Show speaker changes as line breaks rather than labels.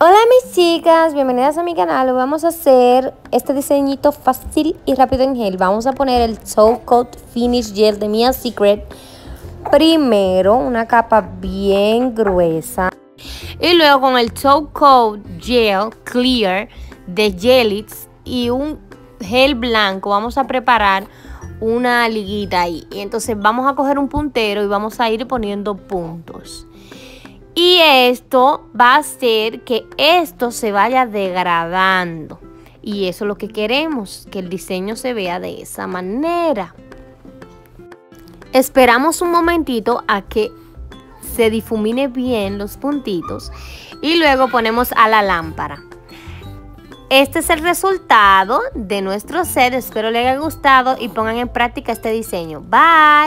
Hola mis chicas, bienvenidas a mi canal. Vamos a hacer este diseñito fácil y rápido en gel. Vamos a poner el Soul Coat Finish Gel de Mia Secret. Primero una capa bien gruesa. Y luego con el Soul Coat Gel Clear de Jelits y un gel blanco vamos a preparar una liguita ahí. Y entonces vamos a coger un puntero y vamos a ir poniendo puntos. Y esto va a hacer que esto se vaya degradando. Y eso es lo que queremos, que el diseño se vea de esa manera. Esperamos un momentito a que se difumine bien los puntitos y luego ponemos a la lámpara. Este es el resultado de nuestro set. Espero les haya gustado y pongan en práctica este diseño. Bye.